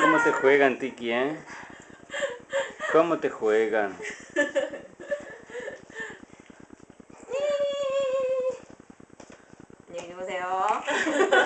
¿Cómo te juegan, Tiki, eh? ¿Cómo te juegan? 네, ¿qué 주무세요.